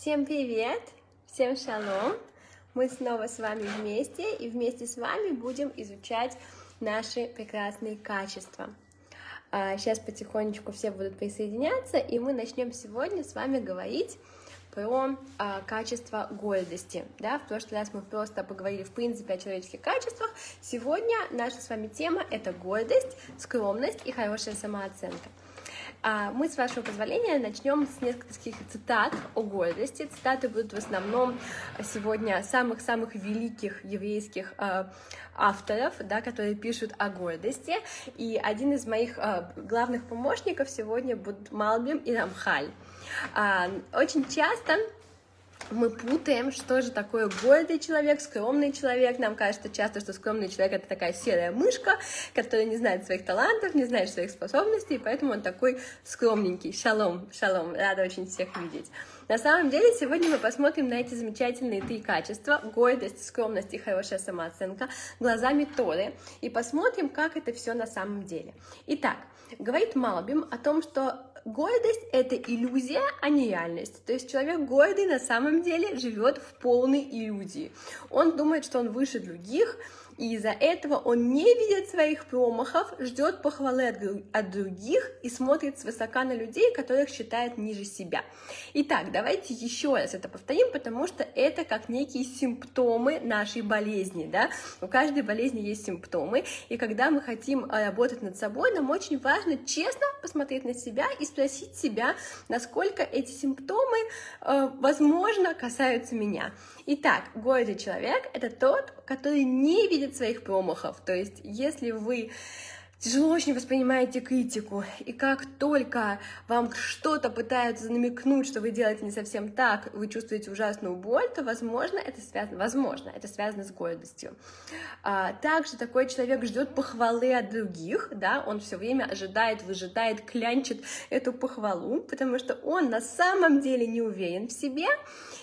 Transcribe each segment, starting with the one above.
Всем привет! Всем шалом! Мы снова с вами вместе, и вместе с вами будем изучать наши прекрасные качества. Сейчас а, потихонечку все будут присоединяться, и мы начнем сегодня с вами говорить про а, качество гордости. Да? В прошлый раз мы просто поговорили, в принципе, о человеческих качествах. Сегодня наша с вами тема — это гордость, скромность и хорошая самооценка. А мы, с вашего позволения, начнем с нескольких цитат о гордости. Цитаты будут в основном сегодня самых-самых великих еврейских э, авторов, да, которые пишут о гордости. И один из моих э, главных помощников сегодня будут Малбим и Рамхаль. Очень часто мы путаем, что же такое гордый человек, скромный человек. Нам кажется часто, что скромный человек это такая серая мышка, которая не знает своих талантов, не знает своих способностей, и поэтому он такой скромненький. Шалом, шалом, рада очень всех видеть. На самом деле, сегодня мы посмотрим на эти замечательные три качества — гордость, скромность и хорошая самооценка — глазами Торы, и посмотрим, как это все на самом деле. Итак, говорит Малбим о том, что Гордость — это иллюзия, а не реальность. То есть человек гордый на самом деле живет в полной иллюзии. Он думает, что он выше других, и из-за этого он не видит своих промахов, ждет похвалы от, от других и смотрит свысока на людей, которых считает ниже себя. Итак, давайте еще раз это повторим, потому что это как некие симптомы нашей болезни, да, у каждой болезни есть симптомы, и когда мы хотим э, работать над собой, нам очень важно честно посмотреть на себя и спросить себя, насколько эти симптомы, э, возможно, касаются меня. Итак, гордый человек — это тот, который не видит своих промахов. То есть, если вы тяжело очень воспринимаете критику, и как только вам что-то пытаются намекнуть, что вы делаете не совсем так, вы чувствуете ужасную боль, то, возможно, это связано, возможно, это связано с гордостью. А, также такой человек ждет похвалы от других, да, он все время ожидает, выжидает, клянчит эту похвалу, потому что он на самом деле не уверен в себе,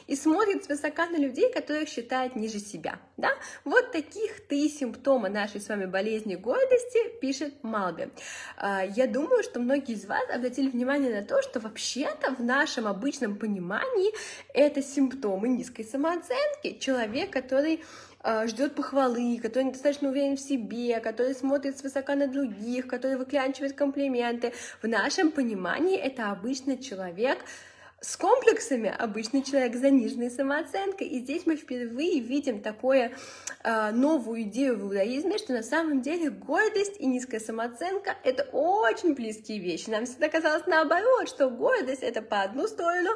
и смотрит свысока на людей, которых считает ниже себя. Да? Вот таких три симптома нашей с вами болезни гордости пишет Малби. А, я думаю, что многие из вас обратили внимание на то, что вообще-то в нашем обычном понимании это симптомы низкой самооценки. Человек, который а, ждет похвалы, который недостаточно уверен в себе, который смотрит свысока на других, который выклянчивает комплименты. В нашем понимании это обычно человек, с комплексами обычный человек с заниженной самооценкой. И здесь мы впервые видим такое э, новую идею в иудаизме, что на самом деле гордость и низкая самооценка — это очень близкие вещи. Нам всегда казалось наоборот, что гордость — это по одну сторону,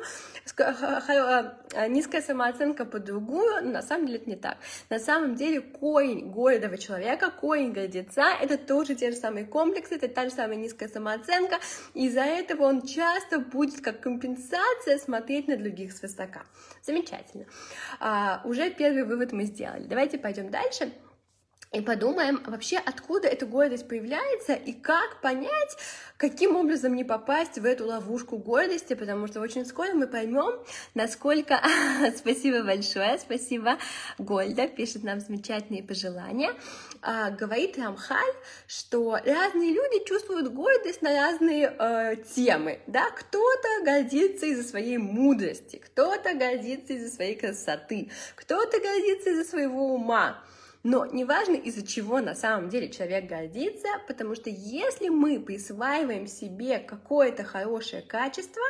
а низкая самооценка по другую, но на самом деле это не так. На самом деле корень гордого человека, корень гордеца — это тоже те же самые комплексы, это та же самая низкая самооценка, из-за этого он часто будет как компенсация мотивация смотреть на других свысока. Замечательно. А, уже первый вывод мы сделали. Давайте пойдем дальше и подумаем вообще, откуда эта гордость появляется и как понять, каким образом не попасть в эту ловушку гордости, потому что очень скоро мы поймем, насколько... спасибо большое, спасибо, Гольда пишет нам замечательные пожелания. А, говорит Рамхаль, что разные люди чувствуют гордость на разные э, темы, да, кто-то гордится из-за своей мудрости, кто-то гордится из-за своей красоты, кто-то гордится из-за своего ума, но неважно, из-за чего на самом деле человек гордится, потому что если мы присваиваем себе какое-то хорошее качество,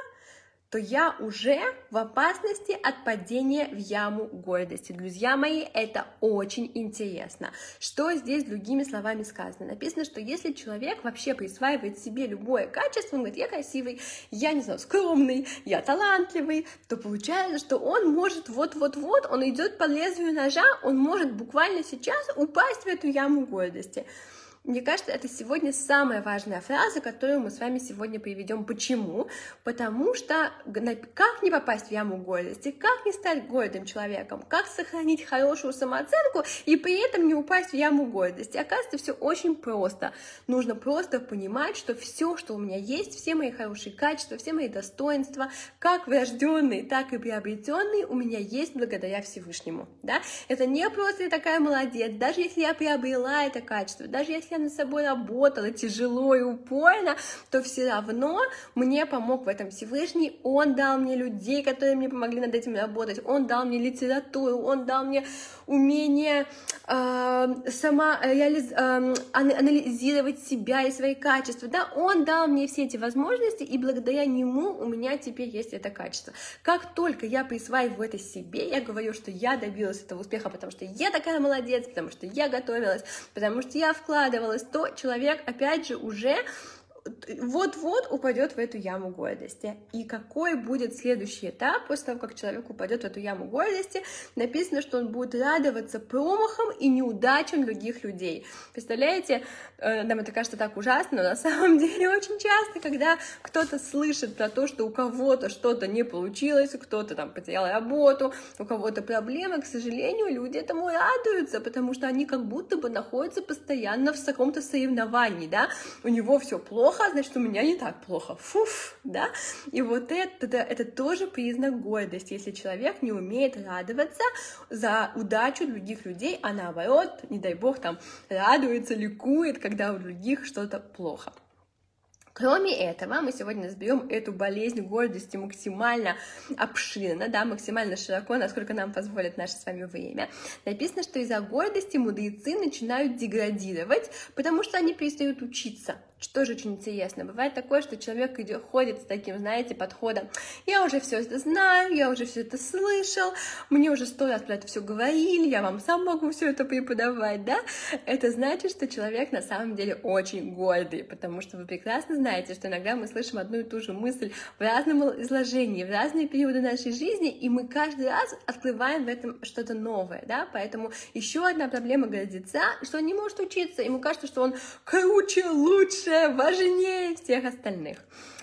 то я уже в опасности от падения в яму гордости. Друзья мои, это очень интересно. Что здесь другими словами сказано? Написано, что если человек вообще присваивает себе любое качество, он говорит, я красивый, я, не знаю, скромный, я талантливый, то получается, что он может вот-вот-вот, он идет по лезвию ножа, он может буквально сейчас упасть в эту яму гордости. Мне кажется, это сегодня самая важная фраза, которую мы с вами сегодня приведем. Почему? Потому что как не попасть в яму гордости, как не стать гордым человеком, как сохранить хорошую самооценку и при этом не упасть в яму гордости. Оказывается, все очень просто. Нужно просто понимать, что все, что у меня есть, все мои хорошие качества, все мои достоинства, как врожденные, так и приобретенные, у меня есть благодаря Всевышнему. Да? Это не просто я такая молодец, даже если я приобрела это качество, даже если я над собой работала тяжело и упорно, то все равно мне помог в этом Всевышний, Он дал мне людей, которые мне помогли над этим работать, Он дал мне литературу, Он дал мне умение э, сама реализ, э, анализировать себя и свои качества, да, Он дал мне все эти возможности, и благодаря Нему у меня теперь есть это качество. Как только я присваиваю это себе, я говорю, что я добилась этого успеха, потому что я такая молодец, потому что я готовилась, потому что я вкладывалась, то человек, опять же, уже вот-вот упадет в эту яму гордости. И какой будет следующий этап после того, как человек упадет в эту яму гордости? Написано, что он будет радоваться промахам и неудачам других людей. Представляете, э, нам это кажется так ужасно, но на самом деле очень часто, когда кто-то слышит про то, что у кого-то что-то не получилось, кто-то там потерял работу, у кого-то проблемы, к сожалению, люди этому радуются, потому что они как будто бы находятся постоянно в каком-то соревновании, да, у него все плохо, плохо, значит, у меня не так плохо. Фуф, да? И вот это, это, это тоже признак гордости, если человек не умеет радоваться за удачу других людей, а наоборот, не дай бог, там, радуется, ликует, когда у других что-то плохо. Кроме этого, мы сегодня разберем эту болезнь гордости максимально обширно, да, максимально широко, насколько нам позволит наше с вами время. Написано, что из-за гордости мудрецы начинают деградировать, потому что они перестают учиться. Что же очень интересно, бывает такое, что человек идет, ходит с таким, знаете, подходом, я уже все это знаю, я уже все это слышал, мне уже сто раз про это все говорили, я вам сам могу все это преподавать, да? Это значит, что человек на самом деле очень гордый, потому что вы прекрасно знаете, что иногда мы слышим одну и ту же мысль в разном изложении, в разные периоды нашей жизни, и мы каждый раз открываем в этом что-то новое, да? Поэтому еще одна проблема гордеца, что он не может учиться, ему кажется, что он круче, лучше, лучше, важнее всех остальных.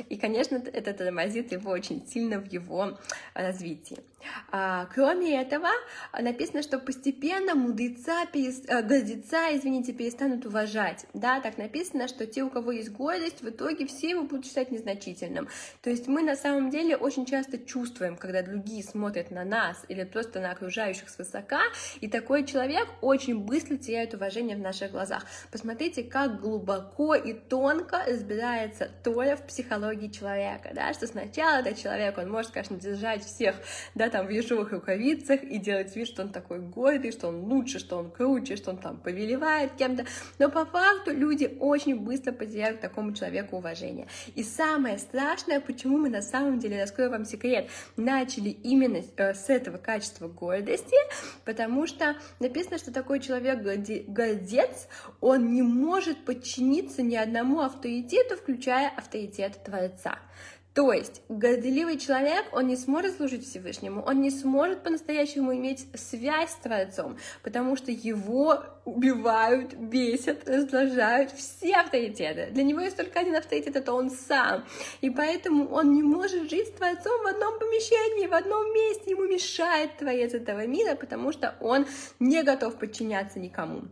И, конечно, это тормозит его очень сильно в его развитии. А, кроме этого, написано, что постепенно мудреца, перес... Э, гордеца, извините, перестанут уважать. Да, так написано, что те, у кого есть гордость, в итоге все его будут считать незначительным. То есть мы на самом деле очень часто чувствуем, когда другие смотрят на нас или просто на окружающих свысока, и такой человек очень быстро теряет уважение в наших глазах. Посмотрите, как глубоко и тонко разбирается Толя в психологии человека, да, что сначала этот человек, он может, конечно, держать всех, да, там в ежовых рукавицах и делать вид, что он такой гордый, что он лучше, что он круче, что он там повелевает кем-то. Но по факту люди очень быстро потеряют такому человеку уважение. И самое страшное, почему мы на самом деле, раскрою вам секрет, начали именно э, с этого качества гордости, потому что написано, что такой человек гордец, он не может подчиниться ни одному авторитету, включая авторитет Творца. То есть горделивый человек, он не сможет служить Всевышнему, он не сможет по-настоящему иметь связь с Творцом, потому что его убивают, бесят, раздражают все авторитеты. Для него есть только один авторитет, это он сам. И поэтому он не может жить с Творцом в одном помещении, в одном месте. Ему мешает Творец этого мира, потому что он не готов подчиняться никому.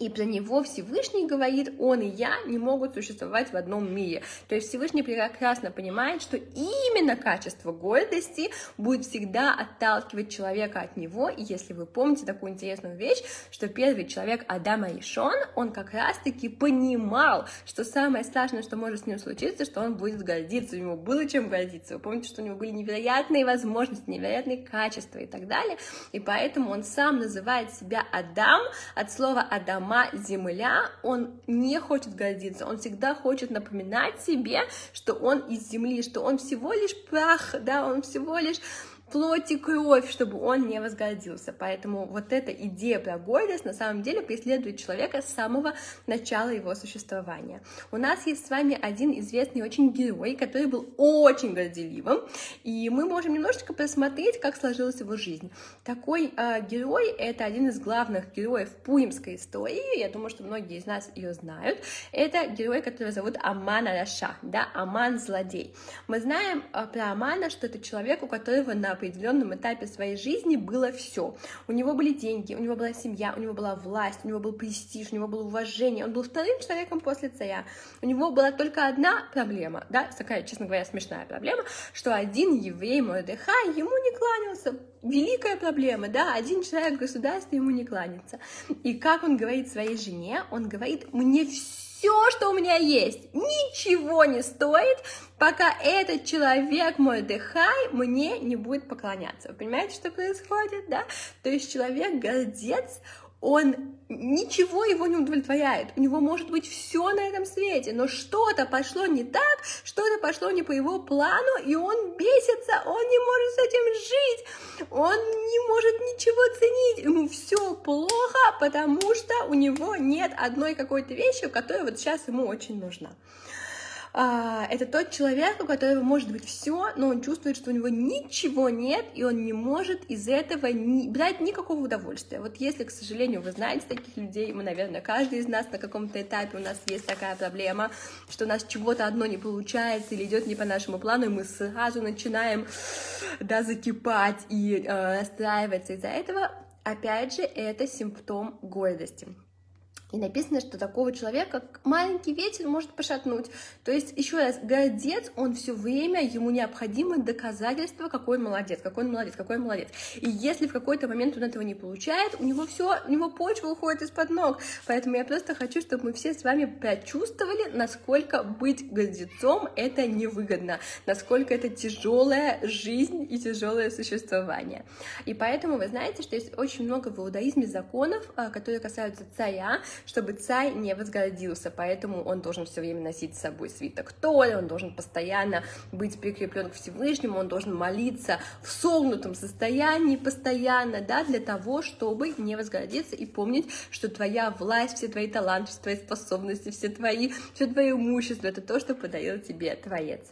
И про него Всевышний говорит, он и я не могут существовать в одном мире. То есть Всевышний прекрасно понимает, что именно качество гордости будет всегда отталкивать человека от него. И если вы помните такую интересную вещь, что первый человек Адама Ишон, он как раз-таки понимал, что самое страшное, что может с ним случиться, что он будет гордиться, у него было чем гордиться. Вы помните, что у него были невероятные возможности, невероятные качества и так далее. И поэтому он сам называет себя Адам от слова Адам сама земля, он не хочет гордиться, он всегда хочет напоминать себе, что он из земли, что он всего лишь прах, да, он всего лишь плоть и кровь, чтобы он не возгордился. Поэтому вот эта идея про гордость на самом деле преследует человека с самого начала его существования. У нас есть с вами один известный очень герой, который был очень горделивым, и мы можем немножечко посмотреть, как сложилась его жизнь. Такой э, герой — это один из главных героев пуимской истории, я думаю, что многие из нас ее знают. Это герой, который зовут Аман Раша, да, Аман злодей. Мы знаем э, про Амана, что это человек, у которого на определенном этапе своей жизни было все. У него были деньги, у него была семья, у него была власть, у него был престиж, у него было уважение, он был вторым человеком после царя. У него была только одна проблема, да, такая, честно говоря, смешная проблема, что один еврей Мордыхай ему не кланялся, великая проблема, да, один человек в государстве ему не кланяется. И как он говорит своей жене, он говорит, мне все, что у меня есть, ничего не стоит, пока этот человек, мой дыхай, мне не будет поклоняться. Вы понимаете, что происходит, да? То есть человек гордец, он ничего его не удовлетворяет. У него может быть все на этом свете, но что-то пошло не так, что-то пошло не по его плану, и он бесится, он не может с этим жить, он не может ничего ценить, ему все плохо, потому что у него нет одной какой-то вещи, которая вот сейчас ему очень нужна. А, это тот человек, у которого может быть все, но он чувствует, что у него ничего нет, и он не может из этого ни, брать никакого удовольствия. Вот если, к сожалению, вы знаете таких людей, мы, наверное, каждый из нас на каком-то этапе у нас есть такая проблема, что у нас чего-то одно не получается или идет не по нашему плану, и мы сразу начинаем да, закипать и э, расстраиваться из-за этого. Опять же, это симптом гордости. И написано, что такого человека маленький ветер может пошатнуть. То есть, еще раз, гордец, он все время, ему необходимо доказательство, какой он молодец, какой он молодец, какой он молодец. И если в какой-то момент он этого не получает, у него все, у него почва уходит из-под ног. Поэтому я просто хочу, чтобы мы все с вами прочувствовали, насколько быть гордецом это невыгодно, насколько это тяжелая жизнь и тяжелое существование. И поэтому вы знаете, что есть очень много в иудаизме законов, а, которые касаются царя, чтобы царь не возгордился, поэтому он должен все время носить с собой свиток Торы, он должен постоянно быть прикреплен к Всевышнему, он должен молиться в согнутом состоянии постоянно, да, для того, чтобы не возгордиться и помнить, что твоя власть, все твои таланты, все твои способности, все твои, все твое имущество, это то, что подарил тебе Творец.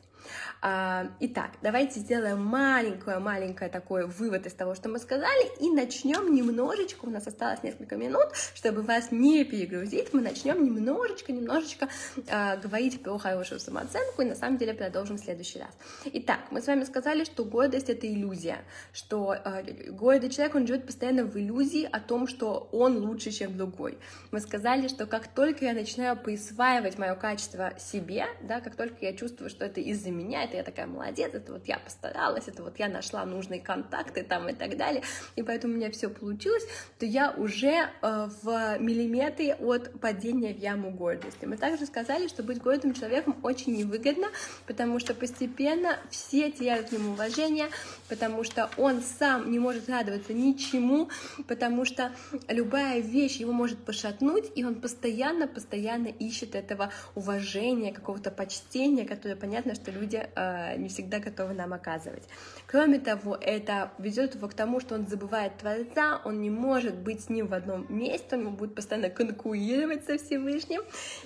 А, итак, давайте сделаем маленькое-маленькое такой вывод из того, что мы сказали, и начнем немножечко, у нас осталось несколько минут, чтобы вас не перегрузить, мы начнем немножечко, немножечко э, говорить про хорошую самооценку, и на самом деле продолжим в следующий раз. Итак, мы с вами сказали, что гордость — это иллюзия, что э, гордый человек, он живет постоянно в иллюзии о том, что он лучше, чем другой. Мы сказали, что как только я начинаю присваивать мое качество себе, да, как только я чувствую, что это из-за меня, это я такая молодец, это вот я постаралась, это вот я нашла нужные контакты там и так далее, и поэтому у меня все получилось, то я уже э, в миллиметре от падения в яму гордости. Мы также сказали, что быть гордым человеком очень невыгодно, потому что постепенно все теряют к нему уважение, потому что он сам не может радоваться ничему, потому что любая вещь его может пошатнуть, и он постоянно-постоянно ищет этого уважения, какого-то почтения, которое понятно, что люди э, не всегда готовы нам оказывать. Кроме того, это ведет его к тому, что он забывает Творца, он не может быть с ним в одном месте, он будет постоянно конкурировать со Всевышним,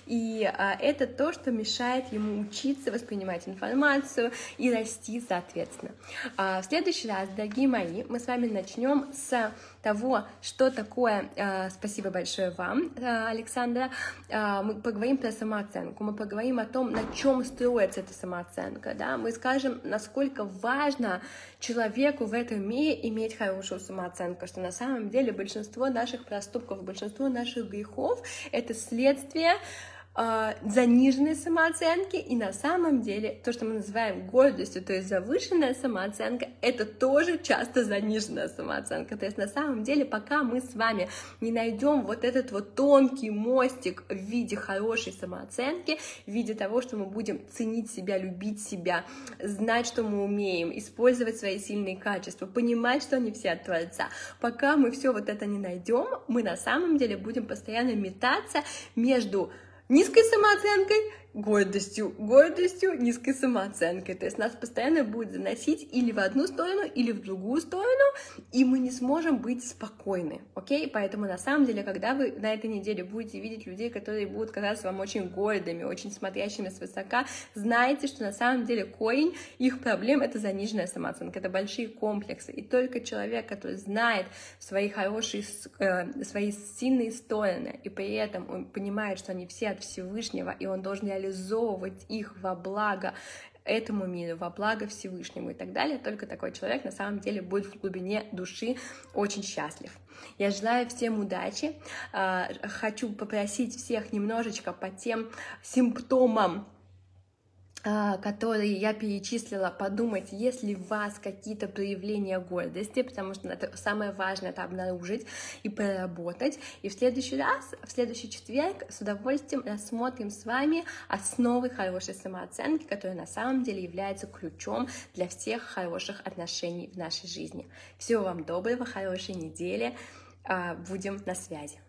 и э, это то, что мешает ему учиться воспринимать информацию и расти соответственно. А в следующий раз, дорогие мои, мы с вами начнем с того, что такое, э, спасибо большое вам, Александра, мы поговорим про самооценку, мы поговорим о том, на чем строится эта самооценка, да, мы скажем, насколько важно человеку в этом мире иметь хорошую самооценку, что на самом деле большинство наших проступков, большинство наших грехов — это следствие э, заниженной самооценки, и на самом деле то, что мы называем гордостью, то есть завышенная самооценка, это тоже часто заниженная самооценка. То есть на самом деле, пока мы с вами не найдем вот этот вот тонкий мостик в виде хорошей самооценки, в виде того, что мы будем ценить себя, любить себя, знать, что мы умеем, использовать свои сильные качества, понимать, что они все от Творца, пока мы все вот это не найдем, мы на самом деле будем постоянно метаться между низкой самооценкой гордостью, гордостью, низкой самооценкой. То есть нас постоянно будет заносить или в одну сторону, или в другую сторону, и мы не сможем быть спокойны, окей? Поэтому на самом деле, когда вы на этой неделе будете видеть людей, которые будут казаться вам очень гордыми, очень смотрящими свысока, знайте, что на самом деле корень их проблем — это заниженная самооценка, это большие комплексы. И только человек, который знает свои хорошие, э, свои сильные стороны, и при этом он понимает, что они все от Всевышнего, и он должен реализовывать их во благо этому миру, во благо Всевышнему и так далее, только такой человек на самом деле будет в глубине души очень счастлив. Я желаю всем удачи. А, хочу попросить всех немножечко по тем симптомам которые я перечислила, подумать, есть ли у вас какие-то проявления гордости, потому что это самое важное это обнаружить и проработать. И в следующий раз, в следующий четверг с удовольствием рассмотрим с вами основы хорошей самооценки, которые на самом деле являются ключом для всех хороших отношений в нашей жизни. Всего вам доброго, хорошей недели, а, будем на связи.